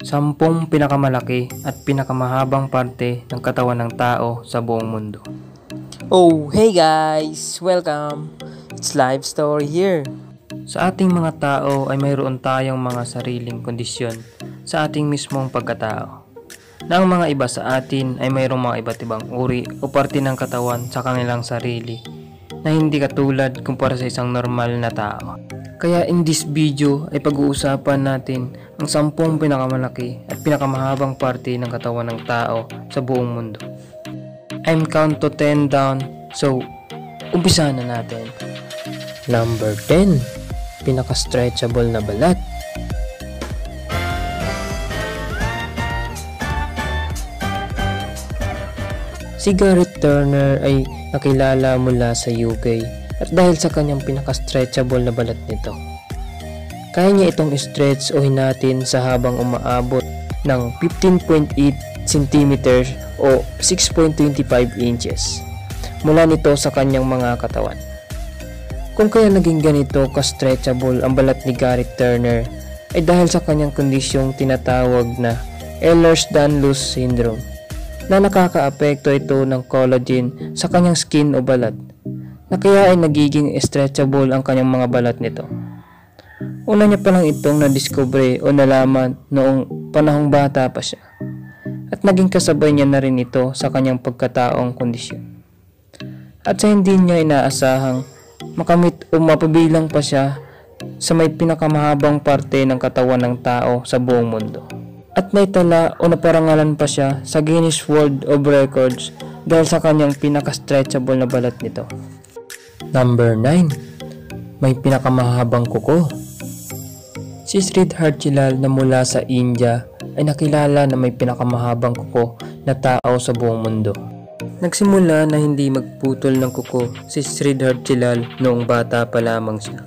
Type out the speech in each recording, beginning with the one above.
Sampung pinakamalaki at pinakamahabang parte ng katawan ng tao sa buong mundo. Oh, hey guys! Welcome! It's Live Story here. Sa ating mga tao ay mayroon tayong mga sariling kondisyon sa ating mismong pagkatao. Na ang mga iba sa atin ay mayroong mga iba't ibang uri o parte ng katawan sa kanilang sarili na hindi katulad kumpara sa isang normal na tao. Kaya in this video ay pag-uusapan natin ang sampung pinakamalaki at pinakamahabang parte ng katawan ng tao sa buong mundo. I'm count to 10 down, so umpisa na natin. Number 10, pinaka-stretchable na balat. Si Garrett Turner ay nakilala mula sa UK at dahil sa kanyang pinaka-stretchable na balat nito. Kaya niya itong stretch o hinatin sa habang umaabot ng 15.8 cm o 6.25 inches mula nito sa kanyang mga katawan. Kung kaya naging ganito ka-stretchable ang balat ni Garrett Turner ay dahil sa kanyang kondisyong tinatawag na Ehlers-Danlos syndrome na nakakaapekto ito ng collagen sa kanyang skin o balat na kaya ay nagiging stretchable ang kanyang mga balat nito. Una niya pa lang itong nadiskubre o nalaman noong panahong bata pa siya at naging kasabay niya na rin ito sa kanyang pagkataong kondisyon. At sa hindi niya inaasahang makamit o mapabilang pa siya sa may pinakamahabang parte ng katawan ng tao sa buong mundo. At naitala o naparangalan pa siya sa Guinness World of Records dahil sa kanyang pinaka-stretchable na balat nito. Number 9. May pinakamahabang kuko. Si Sridhar Chilal na mula sa India ay nakilala na may pinakamahabang kuko na tao sa buong mundo. Nagsimula na hindi magputol ng kuko si Sridhar Chilal noong bata pa lamang siya.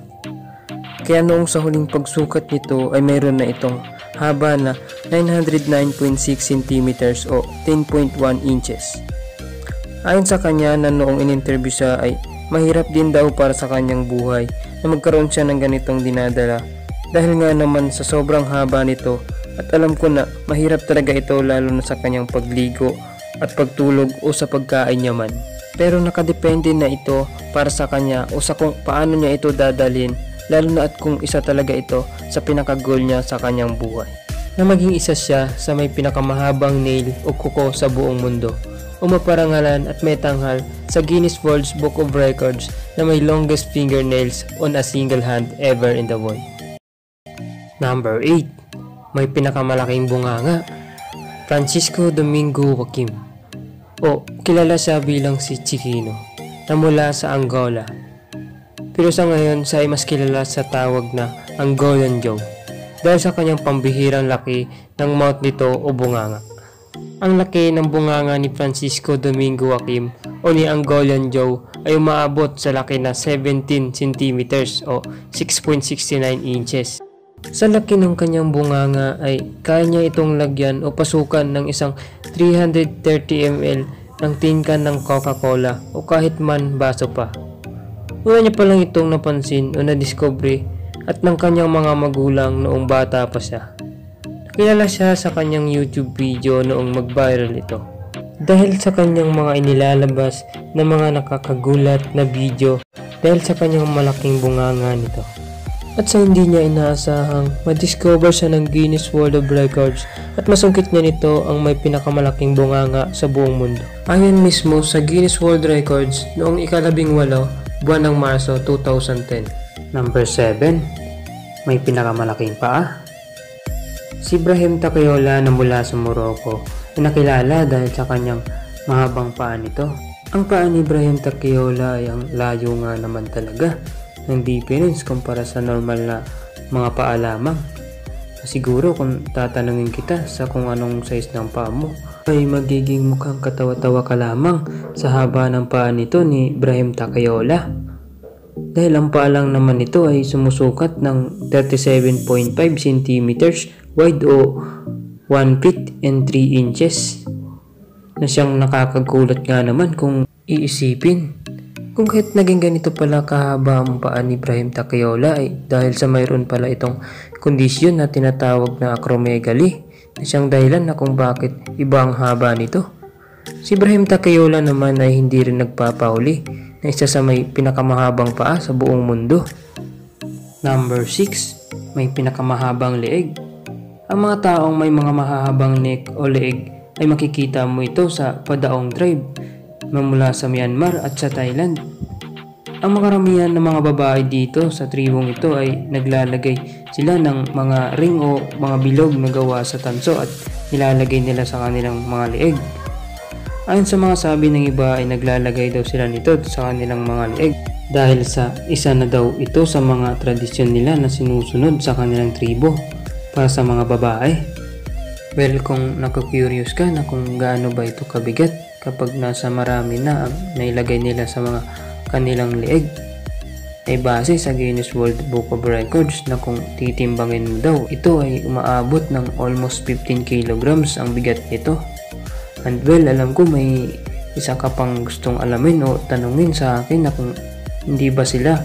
Kaya noong sa huling pagsukat nito ay mayroon na itong haba na 909.6 cm o 10.1 inches. Ayon sa kanya na noong in-interview siya ay Mahirap din daw para sa kanyang buhay na magkaroon siya ng ganitong dinadala dahil nga naman sa sobrang haba nito at alam ko na mahirap talaga ito lalo na sa kanyang pagligo at pagtulog o sa pagkain niya man. Pero nakadepende na ito para sa kanya o sa kung paano niya ito dadalhin lalo na at kung isa talaga ito sa pinaka-goal niya sa kanyang buhay. Na maging isa siya sa may pinakamahabang nail o kuko sa buong mundo o maparangalan at may tanghal sa Guinness World Book of Records na may longest fingernails on a single hand ever in the world. Number 8. May pinakamalaking bunganga. Francisco Domingo Joaquim o kilala siya bilang si Chiquino na mula sa Angola. Pero sa ngayon siya ay mas kilala sa tawag na Angolan Joe dahil sa kanyang pambihirang laki ng mouth nito o bunganga. Ang laki ng bunganga ni Francisco Domingo Joaquim o ni Angolan Joe ay umaabot sa laki na 17 cm o 6.69 inches. Sa laki ng kanyang bunganga ay kaya niya itong lagyan o pasukan ng isang 330 ml ng tinkan ng Coca-Cola o kahit man baso pa. Una niya pa lang itong napansin o nadiscovery at ng kanyang mga magulang noong bata pa siya. Kilala siya sa kanyang YouTube video noong mag-viral ito. Dahil sa kanyang mga inilalabas na mga nakakagulat na video dahil sa kanyang malaking bunganga nito. At sa hindi niya inaasahang, madiscover siya ng Guinness World of Records at masungkit niya nito ang may pinakamalaking bunganga sa buong mundo. Ayon mismo sa Guinness World Records noong ikalabing walo, buwan ng Marso 2010. Number 7. May pinakamalaking paa Si Ibrahim Takeyola na mula sa Morocco ay nakilala dahil sa kanyang mahabang paa nito. Ang paa ni Ibrahim Takeyola ay ang layo nga naman talaga ng difference kumpara sa normal na mga paa lamang. Siguro kung tatanungin kita sa kung anong size ng paa mo, ay magiging mukhang katawa-tawa ka lamang sa haba ng paa nito ni Ibrahim Takeyola. Dahil ang paa lang naman nito ay sumusukat ng 37.5 cm wide o 1 feet and 3 inches na siyang nakakagulat nga naman kung iisipin. Kung kahit naging ganito pala kahaba ang paa ni Ibrahim Takeyola ay dahil sa mayroon pala itong kondisyon na tinatawag na acromegaly na siyang dahilan na kung bakit iba ang haba nito. Si Ibrahim Takeyola naman ay hindi rin nagpapahuli na isa sa may pinakamahabang paa sa buong mundo. Number 6. May pinakamahabang leeg. Ang mga taong may mga mahahabang neck o leeg ay makikita mo ito sa Padaong tribe mamula sa Myanmar at sa Thailand. Ang makaramihan ng mga babae dito sa tribong ito ay naglalagay sila ng mga ring o mga bilog na gawa sa tanso at nilalagay nila sa kanilang mga leeg. Ayon sa mga sabi ng iba ay naglalagay daw sila nito sa kanilang mga leeg dahil sa isa na daw ito sa mga tradisyon nila na sinusunod sa kanilang tribo para sa mga babae. Well, kung naku-curious ka na kung gaano ba ito kabigat kapag nasa marami na ang nailagay nila sa mga kanilang leeg ay base sa Guinness World Book of Records na kung titimbangin daw, ito ay umaabot ng almost 15 kilograms ang bigat nito. And well, alam ko may isa ka pang gustong alamin o tanungin sa akin na kung hindi ba sila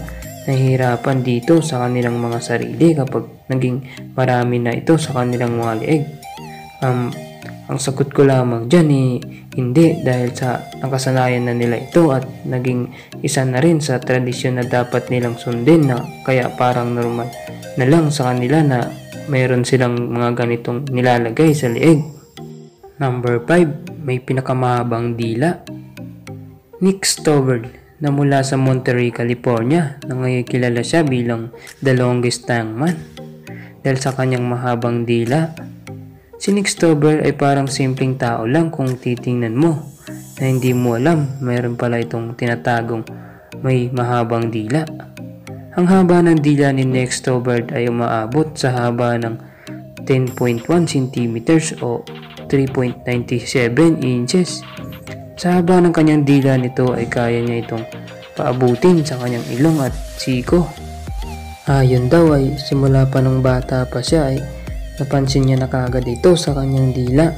nahihirapan dito sa kanilang mga sarili kapag naging marami na ito sa kanilang mga leeg. Um, ang sagot ko lamang dyan eh, hindi dahil sa nakasanayan na nila ito at naging isa na rin sa tradisyon na dapat nilang sundin na kaya parang normal na lang sa kanila na mayroon silang mga ganitong nilalagay sa leeg. Number 5, may pinakamahabang dila. Nick Stoward na mula sa Monterey, California na ngayon kilala siya bilang the longest man dahil sa kanyang mahabang dila Si Nick Stober ay parang simpleng tao lang kung titingnan mo na hindi mo alam mayroon pala itong tinatagong may mahabang dila. Ang haba ng dila ni Nick Stober ay umaabot sa haba ng 10.1 cm o 3.97 inches. Sa haba ng kanyang dila nito ay kaya niya itong paabutin sa kanyang ilong at siko. Ayon daw ay simula pa nung bata pa siya ay Napansin niya na kagad ito sa kanyang dila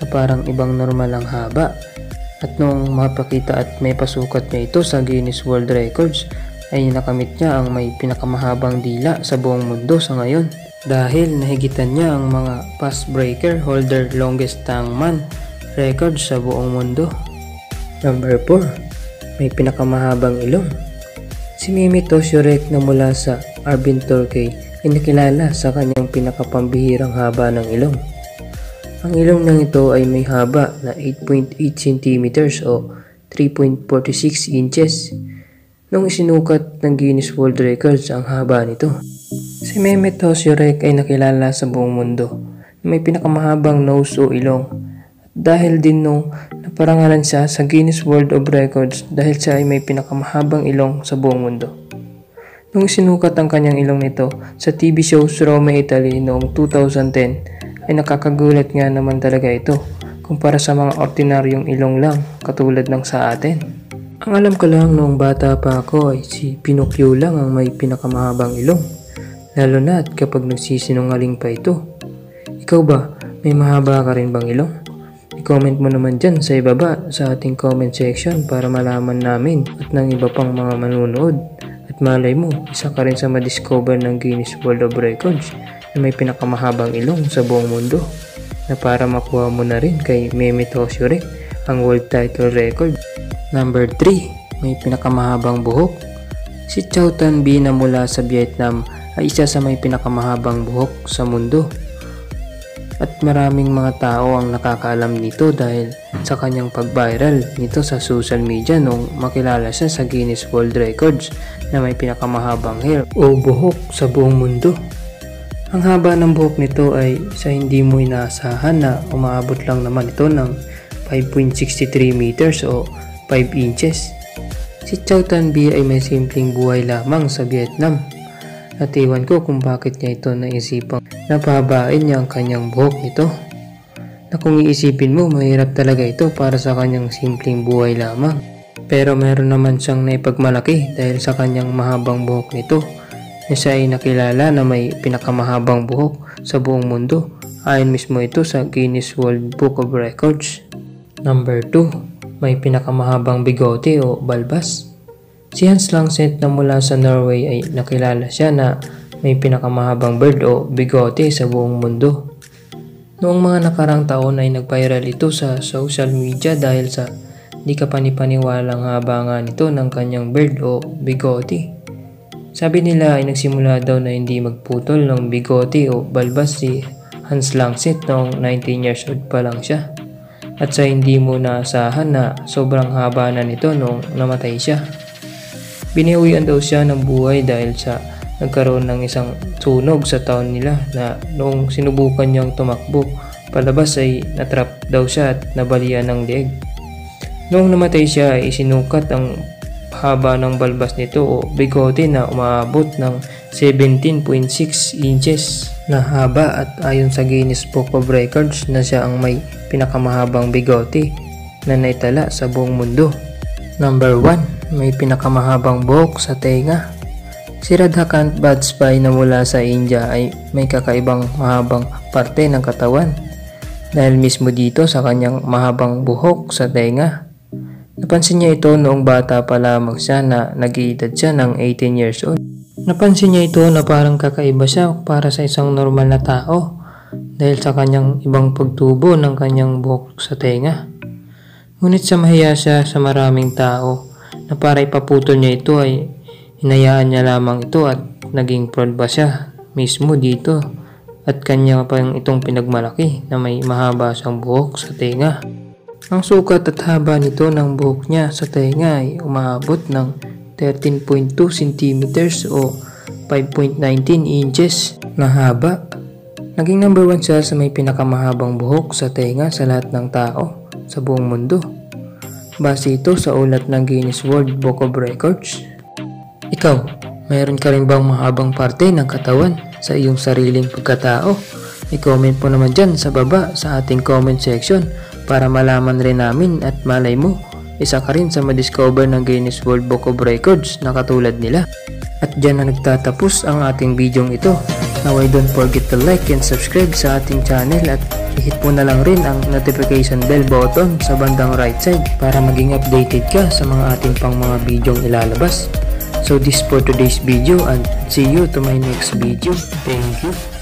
na parang ibang normal ang haba. At noong mapakita at may pasukat niya ito sa Guinness World Records ay nakamit niya ang may pinakamahabang dila sa buong mundo sa ngayon dahil nahigitan niya ang mga pass breaker holder longest man record sa buong mundo. Number 4. May pinakamahabang ilong. Si Mimi Toshorek na mula sa Arbin, Turkey Inikilala sa kanyang pinakapambihirang haba ng ilong. Ang ilong ng ito ay may haba na 8.8 cm o 3.46 inches. Nung isinukat ng Guinness World Records ang haba nito. Si Mehmet Hosyurek ay nakilala sa buong mundo na may pinakamahabang nose o ilong. At dahil din nung naparangalan siya sa Guinness World of Records dahil siya ay may pinakamahabang ilong sa buong mundo. Nung sinukat ang kanyang ilong nito sa TV show Rome Italy noong 2010 ay nakakagulat nga naman talaga ito kumpara sa mga ordinaryong ilong lang katulad ng sa atin. Ang alam ko lang noong bata pa ako ay si Pinocchio lang ang may pinakamahabang ilong. Lalo na at kapag nagsisinungaling pa ito. Ikaw ba, may mahaba ka rin bang ilong? I-comment mo naman dyan sa ibaba sa ating comment section para malaman namin at ng iba pang mga manunood at malay mo, isa ka rin sa madiscover ng Guinness World of Records na may pinakamahabang ilong sa buong mundo na para makuha mo na rin kay Mehmet Hosyurek ang world title record. Number 3, may pinakamahabang buhok. Si Chow Tan Bi na mula sa Vietnam ay isa sa may pinakamahabang buhok sa mundo at maraming mga tao ang nakakaalam nito dahil sa kanyang pag-viral nito sa social media nung makilala siya sa Guinness World Records na may pinakamahabang hair o buhok sa buong mundo. Ang haba ng buhok nito ay sa hindi mo inaasahan na umaabot lang naman ito ng 5.63 meters o 5 inches. Si Chow Tan Bi ay may simpleng buhay lamang sa Vietnam at iwan ko kung bakit niya ito naisipang napahabain niya ang kanyang buhok nito. Na kung iisipin mo, mahirap talaga ito para sa kanyang simpleng buhay lamang. Pero meron naman siyang naipagmalaki dahil sa kanyang mahabang buhok nito na siya ay nakilala na may pinakamahabang buhok sa buong mundo. Ayon mismo ito sa Guinness World Book of Records. Number 2. May pinakamahabang bigote o balbas. Si Hans Langset na mula sa Norway ay nakilala siya na may pinakamahabang bird o bigote sa buong mundo. Noong mga nakarang taon ay nag-viral ito sa social media dahil sa di ka panipaniwalang haba nga nito ng kanyang beard o bigote. Sabi nila ay nagsimula daw na hindi magputol ng bigote o balbas si Hans Langsit noong 19 years old pa lang siya. At sa hindi mo naasahan na sobrang haba na nito noong namatay siya. Biniuwian daw siya ng buhay dahil sa nagkaroon ng isang sunog sa taon nila na noong sinubukan niyang tumakbo palabas ay natrap daw siya at nabalian ng leeg. Noong namatay siya ay isinukat ang haba ng balbas nito o bigote na umaabot ng 17.6 inches na haba at ayon sa Guinness Book of Records na siya ang may pinakamahabang bigote na naitala sa buong mundo. Number 1, may pinakamahabang buhok sa tenga. Si Radhakant Bajpayee na mula sa India ay may kakaibang mahabang parte ng katawan dahil mismo dito sa kanyang mahabang buhok sa tenga. Napansin niya ito noong bata pa lamang siya na nag-iedad siya ng 18 years old. Napansin niya ito na parang kakaiba siya para sa isang normal na tao dahil sa kanyang ibang pagtubo ng kanyang buhok sa tenga. Ngunit sa mahiya siya sa maraming tao na para ipaputol niya ito ay Hinayaan niya lamang ito at naging proud ba siya mismo dito at kanya pa yung itong pinagmalaki na may mahaba siyang buhok sa tenga. Ang sukat at haba nito ng buhok niya sa tenga ay umaabot ng 13.2 cm o 5.19 inches na haba. Naging number 1 siya sa may pinakamahabang buhok sa tenga sa lahat ng tao sa buong mundo. Base ito sa ulat ng Guinness World Book of Records ikaw, mayroon ka rin bang mahabang parte ng katawan sa iyong sariling pagkatao? I-comment mo naman dyan sa baba sa ating comment section para malaman rin namin at malay mo, isa ka rin sa madiscover ng Guinness World Book of Records na katulad nila. At dyan na nagtatapos ang ating bidyong ito. Now I don't forget to like and subscribe sa ating channel at i-hit mo na lang rin ang notification bell button sa bandang right side para maging updated ka sa mga ating pang mga bidyong ilalabas. So this for today's video and see you to my next video. Thank you.